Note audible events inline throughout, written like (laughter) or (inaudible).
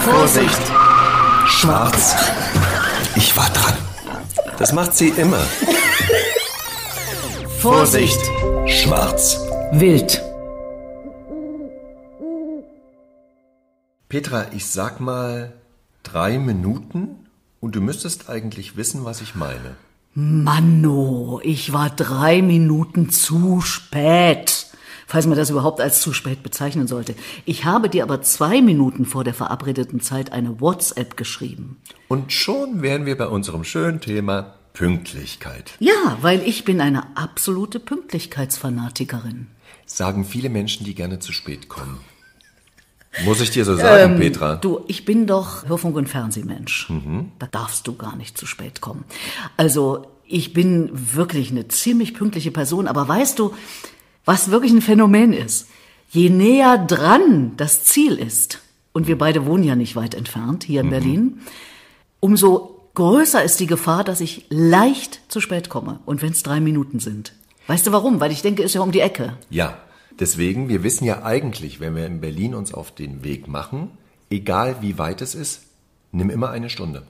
Vorsicht! Schwarz. Ich war dran. Das macht sie immer. Vorsicht! Schwarz. Wild. Petra, ich sag mal drei Minuten und du müsstest eigentlich wissen, was ich meine. Manno, ich war drei Minuten zu spät. Falls man das überhaupt als zu spät bezeichnen sollte. Ich habe dir aber zwei Minuten vor der verabredeten Zeit eine WhatsApp geschrieben. Und schon wären wir bei unserem schönen Thema Pünktlichkeit. Ja, weil ich bin eine absolute Pünktlichkeitsfanatikerin. Sagen viele Menschen, die gerne zu spät kommen. Muss ich dir so sagen, Petra? Ähm, Du, ich bin doch Hörfunk- und Fernsehmensch. Da darfst du gar nicht zu spät kommen. Also, ich bin wirklich eine ziemlich pünktliche Person, aber weißt du, was wirklich ein Phänomen ist? Je näher dran das Ziel ist, und wir beide wohnen ja nicht weit entfernt, hier in Berlin, umso größer ist die Gefahr, dass ich leicht zu spät komme. Und wenn es drei Minuten sind. Weißt du warum? Weil ich denke, ist ja um die Ecke. Ja, deswegen, wir wissen ja eigentlich, wenn wir in Berlin uns auf den Weg machen, egal wie weit es ist, nimm immer eine Stunde.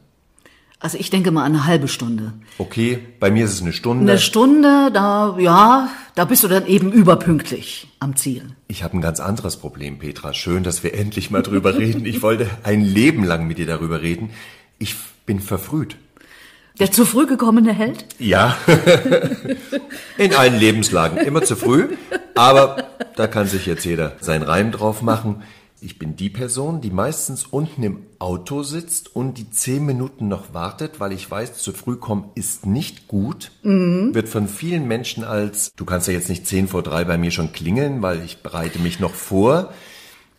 Also ich denke mal eine halbe Stunde. Okay, bei mir ist es eine Stunde. Eine Stunde, da, ja, da bist du dann eben überpünktlich am Ziel. Ich habe ein ganz anderes Problem, Petra. Schön, dass wir (laughs) endlich mal drüber reden. Ich wollte ein Leben lang mit dir darüber reden. Ich bin verfrüht. Der zu früh gekommene Held? Ja, (laughs) in allen Lebenslagen. Immer zu früh, aber da kann sich jetzt jeder seinen Reim drauf machen. Ich bin die Person, die meistens unten im Auto sitzt und die zehn Minuten noch wartet, weil ich weiß, zu früh kommen ist nicht gut. Wird von vielen Menschen als, du kannst ja jetzt nicht zehn vor drei bei mir schon klingeln, weil ich bereite mich noch vor.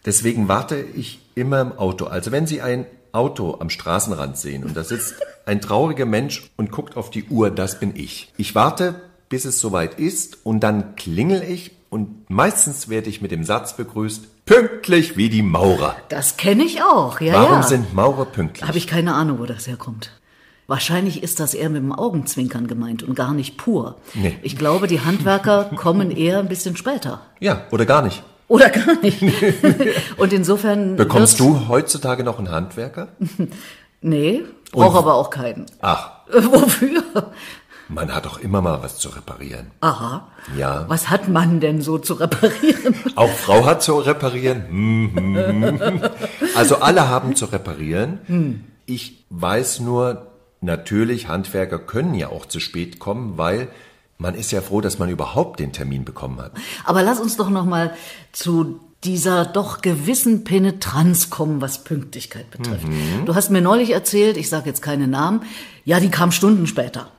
Deswegen warte ich immer im Auto. Also wenn Sie ein Auto am Straßenrand sehen und da sitzt (laughs) ein trauriger Mensch und guckt auf die Uhr, das bin ich. Ich warte, bis es soweit ist und dann klingel ich und meistens werde ich mit dem Satz begrüßt, pünktlich wie die Maurer. Das kenne ich auch, ja, Warum ja. sind Maurer pünktlich? Habe ich keine Ahnung, wo das herkommt. Wahrscheinlich ist das eher mit dem Augenzwinkern gemeint und gar nicht pur. Nee. Ich glaube, die Handwerker (laughs) kommen eher ein bisschen später. ja, oder gar nicht. Oder gar nicht. (laughs) und insofern. Bekommst du heutzutage noch einen Handwerker? (laughs) Nee, brauche aber auch keinen. Ach, Wofür? Man hat doch immer mal was zu reparieren. Aha. Ja. Was hat man denn so zu reparieren? Auch Frau hat zu reparieren. Hm, hm, hm. Also alle haben zu reparieren. Ich weiß nur, natürlich, Handwerker können ja auch zu spät kommen, weil man ist ja froh, dass man überhaupt den Termin bekommen hat. Aber lass uns doch noch mal zu dieser doch gewissen Penetranz kommen, was Pünktlichkeit betrifft. Mhm. Du hast mir neulich erzählt, ich sage jetzt keine Namen, ja, die kam Stunden später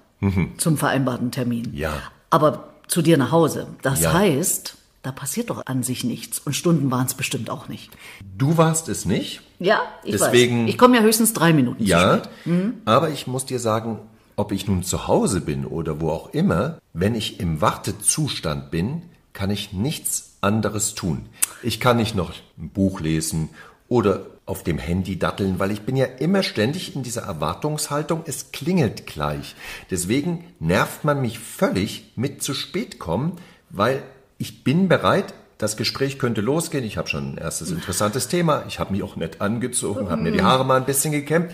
zum vereinbarten Termin. Mhm. Ja. Aber zu dir nach Hause. Das Ja. heißt, da passiert doch an sich nichts. Und Stunden waren es bestimmt auch nicht. Du warst es nicht. Ja, ich Deswegen- weiß. Ich komme ja höchstens drei Minuten zu Ja. Mhm. aber ich muss dir sagen, ob ich nun zu Hause bin oder wo auch immer, wenn ich im Wartezustand bin, kann ich nichts anderes tun. Ich kann nicht noch ein Buch lesen oder auf dem Handy datteln, weil ich bin ja immer ständig in dieser Erwartungshaltung, es klingelt gleich. Deswegen nervt man mich völlig mit zu spät kommen, weil ich bin bereit, das Gespräch könnte losgehen. Ich habe schon ein erstes interessantes Thema. Ich habe mich auch nett angezogen, habe mir die Haare mal ein bisschen gekämmt.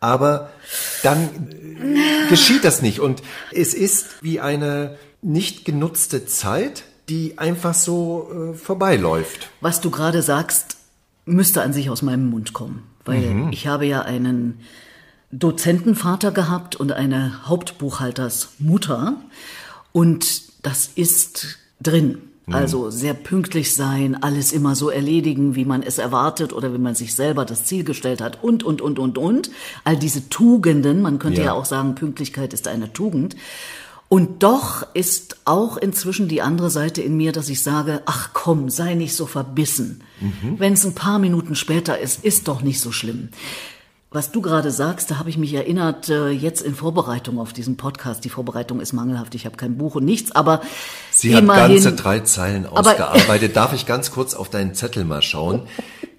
Aber dann geschieht das nicht. Und es ist wie eine nicht genutzte Zeit, die einfach so äh, vorbeiläuft. Was du gerade sagst, müsste an sich aus meinem Mund kommen. Weil ich habe ja einen Dozentenvater gehabt und eine Hauptbuchhaltersmutter. Und das ist drin. Also sehr pünktlich sein, alles immer so erledigen, wie man es erwartet oder wie man sich selber das Ziel gestellt hat und, und, und, und, und. All diese Tugenden, man könnte ja, Ja. auch sagen, Pünktlichkeit ist eine Tugend. Und doch ist auch inzwischen die andere Seite in mir, dass ich sage, ach komm, sei nicht so verbissen. Wenn es ein paar Minuten später ist, ist doch nicht so schlimm. Was du gerade sagst, da habe ich mich erinnert, äh, jetzt in Vorbereitung auf diesen Podcast. Die Vorbereitung ist mangelhaft, ich habe kein Buch und nichts, aber Sie hat immerhin, ganze drei Zeilen ausgearbeitet. Darf ich ganz kurz auf deinen Zettel mal schauen?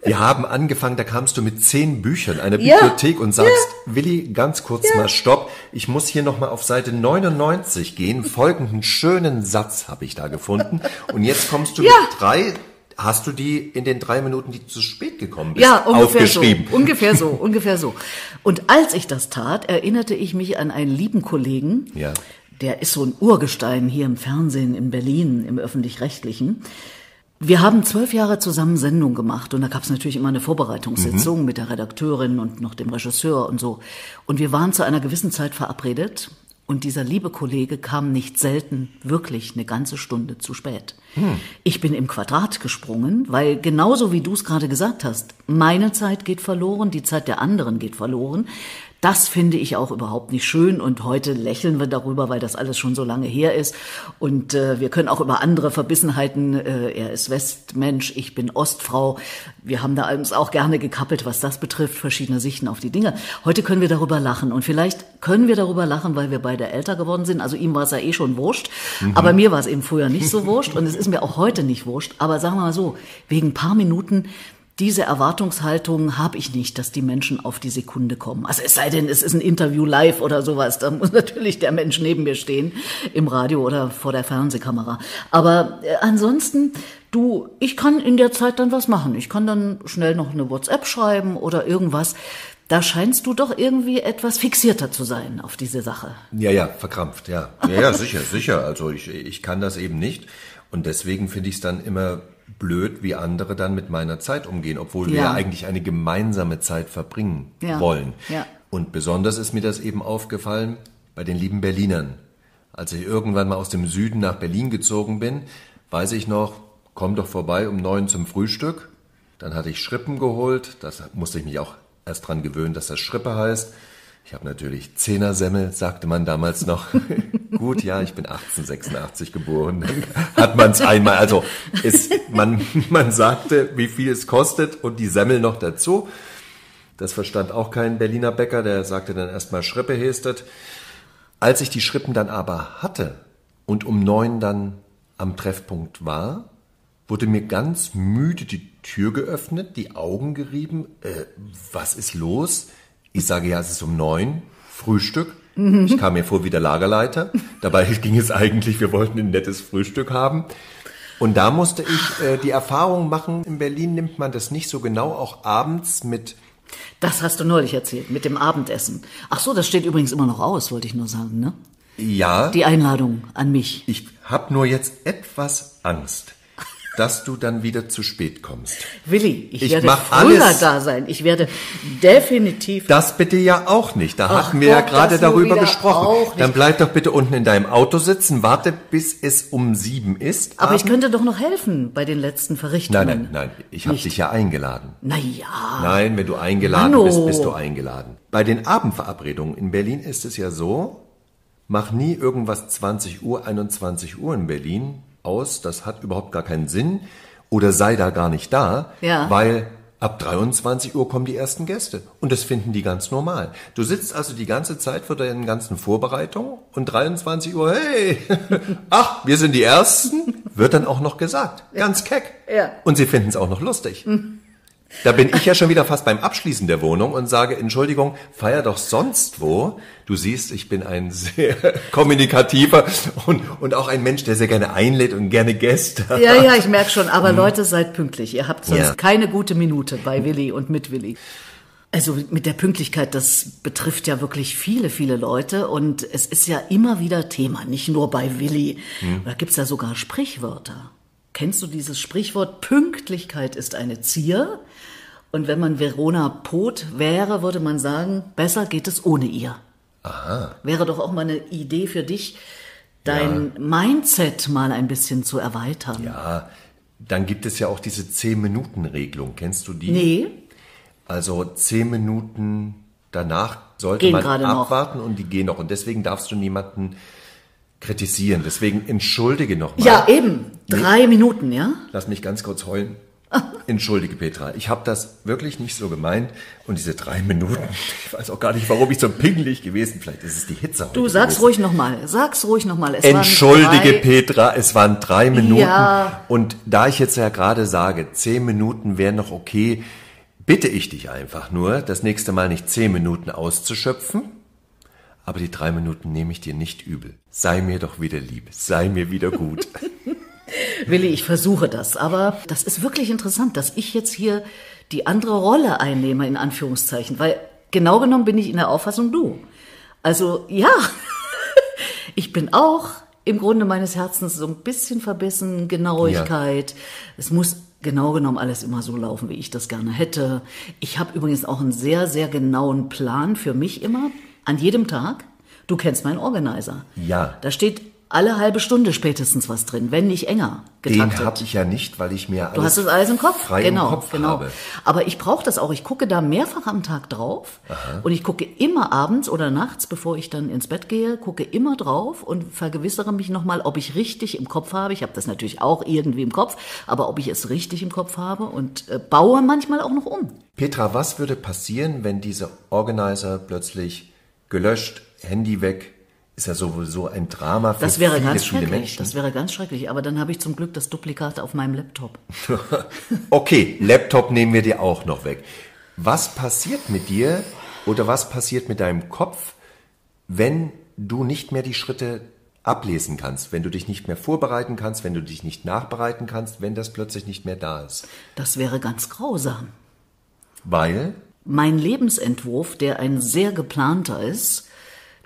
Wir haben angefangen, da kamst du mit zehn Büchern, einer Ja, Bibliothek und sagst, Willi, ganz kurz mal Stopp. Ich muss hier nochmal auf Seite 99 gehen. Folgenden schönen Satz habe ich da gefunden. Und jetzt kommst du Ja. mit drei hast du die in den drei Minuten, die zu spät gekommen bist, Ja, ungefähr aufgeschrieben? so. Ungefähr so, ungefähr so. Und als ich das tat, erinnerte ich mich an einen lieben Kollegen. Ja. Der ist so ein Urgestein hier im Fernsehen in Berlin, im öffentlich-rechtlichen. Wir haben zwölf Jahre zusammen Sendung gemacht und da gab es natürlich immer eine Vorbereitungssitzung mit der Redakteurin und noch dem Regisseur und so. Und wir waren zu einer gewissen Zeit verabredet und dieser liebe Kollege kam nicht selten wirklich eine ganze Stunde zu spät. Ich bin im Quadrat gesprungen, weil genauso wie du es gerade gesagt hast, meine Zeit geht verloren, die Zeit der anderen geht verloren. Das finde ich auch überhaupt nicht schön und heute lächeln wir darüber, weil das alles schon so lange her ist. Und äh, wir können auch über andere Verbissenheiten, äh, er ist Westmensch, ich bin Ostfrau, wir haben da uns auch gerne gekappelt, was das betrifft, verschiedene Sichten auf die Dinge. Heute können wir darüber lachen und vielleicht können wir darüber lachen, weil wir beide älter geworden sind, also ihm war es ja eh schon wurscht, aber mir war es eben früher nicht so wurscht und es ist mir auch heute nicht wurscht, aber sagen wir mal so, wegen ein paar Minuten diese Erwartungshaltung habe ich nicht, dass die Menschen auf die Sekunde kommen. Also es sei denn, es ist ein Interview live oder sowas, da muss (laughs) natürlich der Mensch neben mir stehen, im Radio oder vor der Fernsehkamera. Aber äh, ansonsten, du, ich kann in der Zeit dann was machen. Ich kann dann schnell noch eine WhatsApp schreiben oder irgendwas. Da scheinst du doch irgendwie etwas fixierter zu sein auf diese Sache. Ja, ja, verkrampft, ja. Ja, ja, sicher, sicher. Also ich, ich kann das eben nicht. Und deswegen finde ich es dann immer blöd, wie andere dann mit meiner Zeit umgehen, obwohl wir Ja. ja eigentlich eine gemeinsame Zeit verbringen Ja, wollen. ja. Und besonders ist mir das eben aufgefallen bei den lieben Berlinern. Als ich irgendwann mal aus dem Süden nach Berlin gezogen bin, weiß ich noch, komm doch vorbei um neun zum Frühstück. Dann hatte ich Schrippen geholt. Das musste ich mich auch erst dran gewöhnen, dass das Schrippe heißt. Ich habe natürlich Zehnersemmel, sagte man damals noch. (laughs) Gut, ja, ich bin 1886 geboren. Hat man es einmal, also es, man, man sagte, wie viel es kostet und die Semmel noch dazu. Das verstand auch kein Berliner Bäcker, der sagte dann erstmal Schrippe hestet. Als ich die Schrippen dann aber hatte und um neun dann am Treffpunkt war, wurde mir ganz müde die Tür geöffnet, die Augen gerieben. Äh, was ist los? Ich sage ja, es ist um neun, Frühstück. Ich kam mir vor wie der Lagerleiter. Dabei (laughs) ging es eigentlich, wir wollten ein nettes Frühstück haben. Und da musste ich äh, die Erfahrung machen, in Berlin nimmt man das nicht so genau, auch abends mit Das hast du neulich erzählt mit dem Abendessen. Ach so, das steht übrigens immer noch aus, wollte ich nur sagen, ne? Ja, Die Einladung an mich. ich habe nur jetzt etwas Angst, dass du dann wieder zu spät kommst. Willi, ich, Ich werde mach früher alles. da sein. Ich werde definitiv. Das bitte ja auch nicht. Da Ach hatten wir ja Gott, gerade das nur darüber gesprochen. auch. Dann bleib doch bitte unten in deinem Auto sitzen, warte bis es um sieben ist. aber ich abends. könnte doch noch helfen bei den letzten Verrichtungen. Nein, nein, nein. Ich habe dich ja eingeladen. Na ja. Nein, wenn du eingeladen Manno. bist, bist du eingeladen. Bei den Abendverabredungen in Berlin ist es ja so, mach nie irgendwas 20 Uhr, 21 Uhr in Berlin aus. Das hat überhaupt gar keinen Sinn. Oder sei da gar nicht da, Ja. weil ab 23 Uhr kommen die ersten Gäste. Und das finden die ganz normal. Du sitzt also die ganze Zeit vor deinen ganzen Vorbereitungen und 23 Uhr, hey, (laughs) ach, wir sind die Ersten, wird dann auch noch gesagt. Ganz keck. Ja. Und sie finden es auch noch lustig. Da bin ich ja schon wieder fast beim Abschließen der Wohnung und sage, Entschuldigung, feier doch sonst wo. Du siehst, ich bin ein sehr (laughs) kommunikativer und, und auch ein Mensch, der sehr gerne einlädt und gerne Gäste hat. Ja, ja, ich merke schon. Aber Leute, seid pünktlich. Ihr habt sonst Ja. keine gute Minute bei Willi und mit Willi. Also mit der Pünktlichkeit, das betrifft ja wirklich viele, viele Leute und es ist ja immer wieder Thema, nicht nur bei Willi. Da gibt's ja sogar Sprichwörter. Kennst du dieses Sprichwort? Pünktlichkeit ist eine Zier. Und wenn man Verona Poth wäre, würde man sagen, besser geht es ohne ihr. Aha. Wäre doch auch mal eine Idee für dich, dein Mindset mal ein bisschen zu erweitern. Ja, dann gibt es ja auch diese 10-Minuten-Regelung. Kennst du die? Nee, Also 10 Minuten danach sollte Gehen man gerade noch. abwarten und die gehen noch. Und deswegen darfst du niemanden kritisieren. Deswegen entschuldige nochmal. Ja, eben. Drei Minuten, ja? Lass mich ganz kurz heulen. (laughs) Entschuldige, Petra. Ich habe das wirklich nicht so gemeint. Und diese drei Minuten, ich weiß auch gar nicht, warum ich so pingelig gewesen. Vielleicht ist es die Hitze heute Du sag's gewesen. ruhig nochmal. Sag's ruhig nochmal. Entschuldige, drei- Petra, es waren drei Minuten. Ja. Und da ich jetzt ja gerade sage, zehn Minuten wären noch okay, bitte ich dich einfach nur, das nächste Mal nicht zehn Minuten auszuschöpfen. Aber die drei Minuten nehme ich dir nicht übel. Sei mir doch wieder lieb. Sei mir wieder gut. (laughs) Willi, ich versuche das. Aber das ist wirklich interessant, dass ich jetzt hier die andere Rolle einnehme, in Anführungszeichen. Weil genau genommen bin ich in der Auffassung du. Also ja, (laughs) ich bin auch im Grunde meines Herzens so ein bisschen verbissen, Genauigkeit. Ja. Es muss genau genommen alles immer so laufen, wie ich das gerne hätte. Ich habe übrigens auch einen sehr, sehr genauen Plan für mich immer, an jedem Tag. Du kennst meinen Organizer. Ja. Da steht alle halbe Stunde spätestens was drin, wenn nicht enger getaktet. Den habe ich ja nicht, weil ich mir alles Du hast das alles im Kopf, frei genau, im Kopf genau. Habe. Aber ich brauche das auch. Ich gucke da mehrfach am Tag drauf Aha. und ich gucke immer abends oder nachts, bevor ich dann ins Bett gehe, gucke immer drauf und vergewissere mich nochmal, ob ich richtig im Kopf habe. Ich habe das natürlich auch irgendwie im Kopf, aber ob ich es richtig im Kopf habe und äh, baue manchmal auch noch um. Petra, was würde passieren, wenn diese Organizer plötzlich gelöscht, Handy weg, ist ja sowieso ein Drama für das wäre viele, ganz viele schrecklich. Menschen. Das wäre ganz schrecklich. Aber dann habe ich zum Glück das Duplikat auf meinem Laptop. (laughs) okay, Laptop nehmen wir dir auch noch weg. Was passiert mit dir oder was passiert mit deinem Kopf, wenn du nicht mehr die Schritte ablesen kannst, wenn du dich nicht mehr vorbereiten kannst, wenn du dich nicht nachbereiten kannst, wenn das plötzlich nicht mehr da ist? Das wäre ganz grausam. Weil? Mein Lebensentwurf, der ein sehr geplanter ist,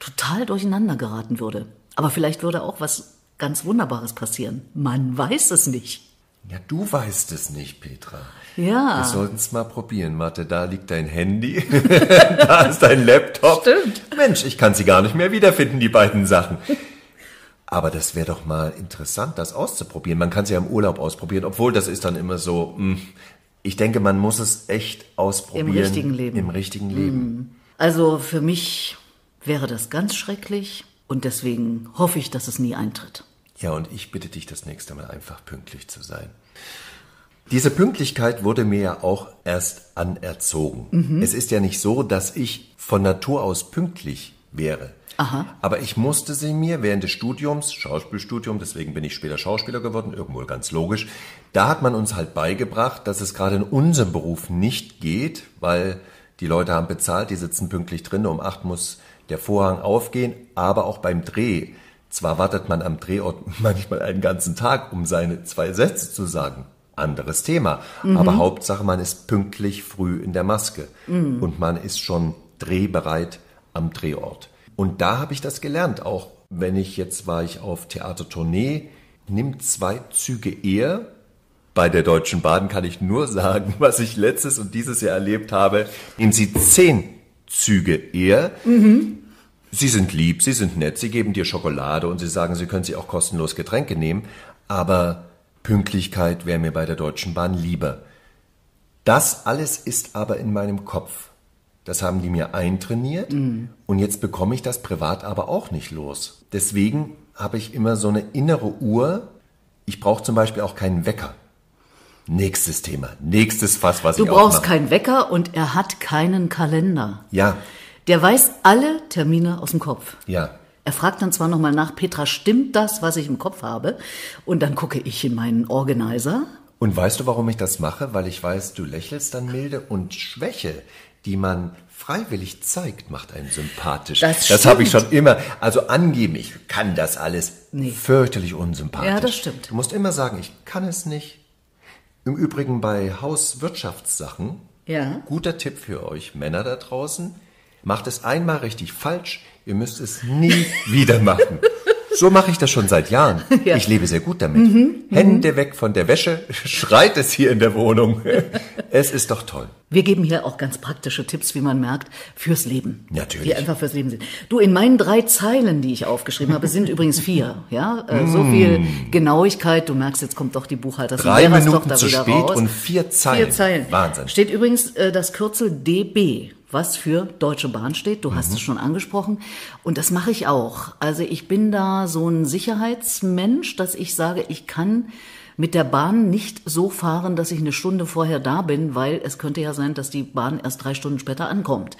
total durcheinander geraten würde. Aber vielleicht würde auch was ganz Wunderbares passieren. Man weiß es nicht. Ja, du weißt es nicht, Petra. Ja. Wir sollten es mal probieren. Mathe, da liegt dein Handy, (laughs) da ist dein Laptop. Stimmt. Mensch, ich kann sie gar nicht mehr wiederfinden, die beiden Sachen. Aber das wäre doch mal interessant, das auszuprobieren. Man kann es ja im Urlaub ausprobieren, obwohl das ist dann immer so, hm, ich denke, man muss es echt ausprobieren. Im richtigen Leben. Im richtigen Leben. Also für mich wäre das ganz schrecklich und deswegen hoffe ich, dass es nie eintritt. Ja, und ich bitte dich das nächste Mal einfach pünktlich zu sein. Diese Pünktlichkeit wurde mir ja auch erst anerzogen. Mhm. Es ist ja nicht so, dass ich von Natur aus pünktlich wäre. Aha. Aber ich musste sie mir während des Studiums, Schauspielstudium, deswegen bin ich später Schauspieler geworden, irgendwo ganz logisch, da hat man uns halt beigebracht, dass es gerade in unserem Beruf nicht geht, weil die Leute haben bezahlt, die sitzen pünktlich drin, um acht muss der Vorhang aufgehen, aber auch beim Dreh. Zwar wartet man am Drehort (laughs) manchmal einen ganzen Tag, um seine zwei Sätze zu sagen. Anderes Thema. Mhm. Aber Hauptsache, man ist pünktlich früh in der Maske. Mhm. Und man ist schon drehbereit am Drehort. Und da habe ich das gelernt. Auch wenn ich jetzt war ich auf Theatertournee, nimm zwei Züge eher. Bei der Deutschen Bahn kann ich nur (laughs) sagen, was ich letztes und dieses Jahr erlebt habe. Nehmen Sie zehn Züge eher. Mhm. Sie sind lieb, sie sind nett, sie geben dir Schokolade und sie sagen, sie können sich auch kostenlos Getränke nehmen, aber Pünktlichkeit wäre mir bei der Deutschen Bahn lieber. Das alles ist aber in meinem Kopf. Das haben die mir eintrainiert mhm. und jetzt bekomme ich das privat aber auch nicht los. Deswegen habe ich immer so eine innere Uhr. Ich brauche zum Beispiel auch keinen Wecker. Nächstes Thema, nächstes Fass, was du ich Du brauchst keinen Wecker und er hat keinen Kalender. Ja, der weiß alle Termine aus dem Kopf. Ja. Er fragt dann zwar nochmal nach, Petra, stimmt das, was ich im Kopf habe? Und dann gucke ich in meinen Organizer. Und weißt du, warum ich das mache? Weil ich weiß, du lächelst dann milde und Schwäche, die man freiwillig zeigt, macht einen sympathisch. Das, das habe ich schon immer. Also angeben, ich kann das alles. Nee. Fürchterlich unsympathisch. Ja, das stimmt. Du musst immer sagen, ich kann es nicht. Im Übrigen bei Hauswirtschaftssachen, ja. guter Tipp für euch Männer da draußen, Macht es einmal richtig falsch, ihr müsst es nie (laughs) wieder machen. So mache ich das schon seit Jahren. (laughs) Ja. Ich lebe sehr gut damit. Mhm, Hände weg von der Wäsche, (laughs) schreit es hier in der Wohnung. (laughs) Es ist doch toll. Wir geben hier auch ganz praktische Tipps, wie man merkt, fürs Leben. Natürlich. Die einfach fürs Leben sind. Du, in meinen drei Zeilen, die ich aufgeschrieben habe, sind übrigens vier. Ja, äh, so viel Genauigkeit. Du merkst, jetzt kommt doch die Buchhalter. Drei Minuten zu spät raus. und vier Zeilen. Vier Zeilen. Wahnsinn. Steht übrigens äh, das Kürzel DB was für Deutsche Bahn steht. Du mhm. hast es schon angesprochen. Und das mache ich auch. Also ich bin da so ein Sicherheitsmensch, dass ich sage, ich kann mit der Bahn nicht so fahren, dass ich eine Stunde vorher da bin, weil es könnte ja sein, dass die Bahn erst drei Stunden später ankommt.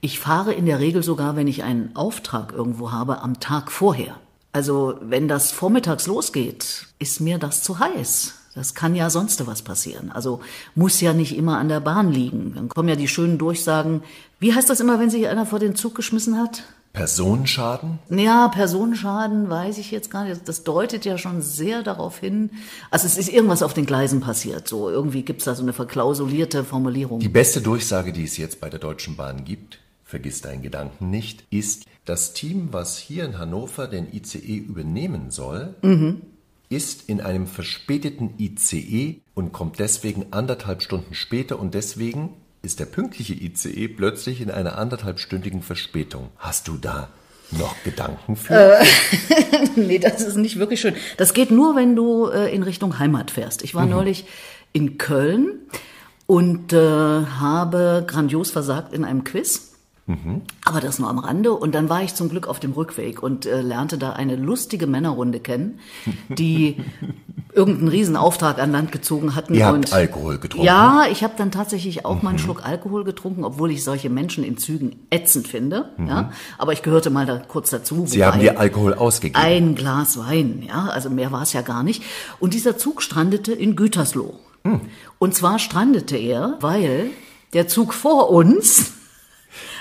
Ich fahre in der Regel sogar, wenn ich einen Auftrag irgendwo habe, am Tag vorher. Also wenn das vormittags losgeht, ist mir das zu heiß. Das kann ja sonst was passieren. Also muss ja nicht immer an der Bahn liegen. Dann kommen ja die schönen Durchsagen. Wie heißt das immer, wenn sich einer vor den Zug geschmissen hat? Personenschaden? Ja, Personenschaden weiß ich jetzt gar nicht. Das deutet ja schon sehr darauf hin. Also es ist irgendwas auf den Gleisen passiert. So irgendwie gibt es da so eine verklausulierte Formulierung. Die beste Durchsage, die es jetzt bei der Deutschen Bahn gibt, vergiss deinen Gedanken nicht, ist, das Team, was hier in Hannover den ICE übernehmen soll, ist in einem verspäteten ICE und kommt deswegen anderthalb Stunden später und deswegen ist der pünktliche ICE plötzlich in einer anderthalbstündigen Verspätung. Hast du da noch Gedanken für? (laughs) nee, das ist nicht wirklich schön. Das geht nur, wenn du äh, in Richtung Heimat fährst. Ich war neulich in Köln und äh, habe grandios versagt in einem Quiz. Aber das nur am Rande. Und dann war ich zum Glück auf dem Rückweg und äh, lernte da eine lustige Männerrunde kennen, die (laughs) irgendeinen Riesenauftrag an Land gezogen hatten. Ihr und habt Alkohol getrunken. Ja, ich habe dann tatsächlich auch mal einen Schluck Alkohol getrunken, obwohl ich solche Menschen in Zügen ätzend finde. Ja, aber ich gehörte mal da kurz dazu. Sie haben dir Alkohol ausgegeben. ein Glas Wein, ja, also mehr war es ja gar nicht. Und dieser Zug strandete in Gütersloh. Und zwar strandete er, weil der Zug vor uns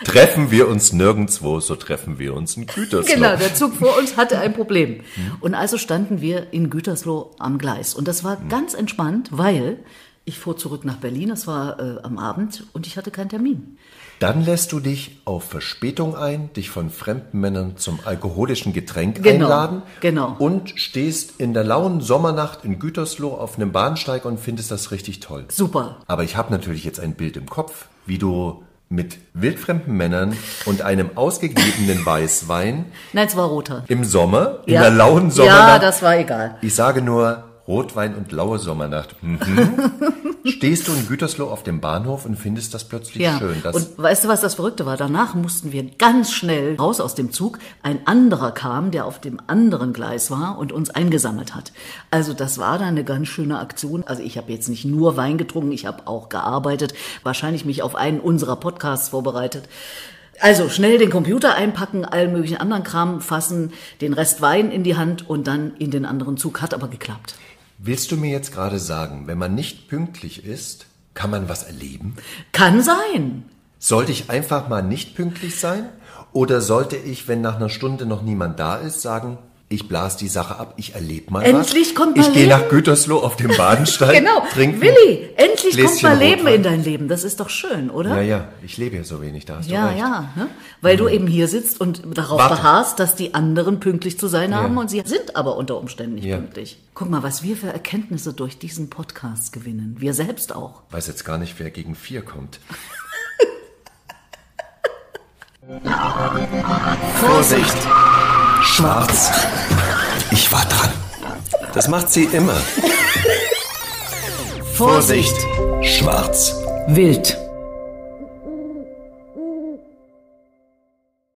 Treffen wir uns nirgendwo, so treffen wir uns in Gütersloh. Genau, der Zug vor uns hatte ein (laughs) Problem. Und also standen wir in Gütersloh am Gleis. Und das war ganz entspannt, weil ich fuhr zurück nach Berlin, es war äh, am Abend und ich hatte keinen Termin. Dann lässt du dich auf Verspätung ein, dich von fremden Männern zum alkoholischen Getränk Genau, einladen genau. und stehst in der lauen Sommernacht in Gütersloh auf einem Bahnsteig und findest das richtig toll. Super. Aber ich habe natürlich jetzt ein Bild im Kopf, wie du mit wildfremden Männern und einem ausgegebenen (laughs) Weißwein Nein, es war roter. im Sommer, in Ja. der lauen Ja, Sommernacht, das war egal. ich sage nur Rotwein und laue Sommernacht. Mhm. (laughs) Stehst du in Gütersloh auf dem Bahnhof und findest das plötzlich Ja, schön. Und weißt du, was das Verrückte war? Danach mussten wir ganz schnell raus aus dem Zug. Ein anderer kam, der auf dem anderen Gleis war und uns eingesammelt hat. Also das war dann eine ganz schöne Aktion. Also ich habe jetzt nicht nur Wein getrunken, ich habe auch gearbeitet, wahrscheinlich mich auf einen unserer Podcasts vorbereitet. Also schnell den Computer einpacken, allen möglichen anderen Kram fassen, den Rest Wein in die Hand und dann in den anderen Zug. Hat aber geklappt. Willst du mir jetzt gerade sagen, wenn man nicht pünktlich ist, kann man was erleben? Kann sein. Sollte ich einfach mal nicht pünktlich sein? Oder sollte ich, wenn nach einer Stunde noch niemand da ist, sagen, ich blas die Sache ab, ich erlebe mal Endlich was. kommt mal Ich gehe nach Gütersloh auf dem Bahnsteig, (laughs) Genau. trinken. Willi, endlich kommt Gläschen mal Leben Rotwein. in dein Leben. Das ist doch schön, oder? Ja, ja, ich lebe ja so wenig, da hast Ja, du recht. Mhm. ja, ne? weil du eben hier sitzt und darauf Warte. beharrst, dass die anderen pünktlich zu sein Ja. haben und sie sind aber unter Umständen nicht Ja. pünktlich. Guck mal, was wir für Erkenntnisse durch diesen Podcast gewinnen. Wir selbst auch. Weiß jetzt gar nicht, wer gegen vier kommt. (laughs) Vorsicht! Schwarz! Ich war dran. Das macht sie immer. Vorsicht! Schwarz! Wild.